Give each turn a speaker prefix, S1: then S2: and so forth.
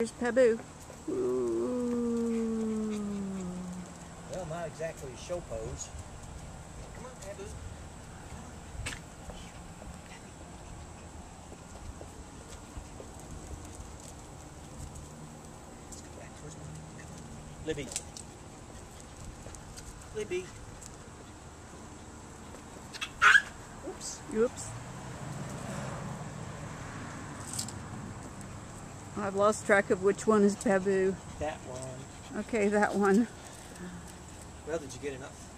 S1: Here's Pabu. Ooh.
S2: Well, not exactly a show pose. Come on, Taboo. Let's go back towards Mom. Come on. Libby. Libby. Oops.
S1: Oops. I've lost track of which one is Pabu.
S2: That one.
S1: Okay, that one.
S2: Well, did you get enough?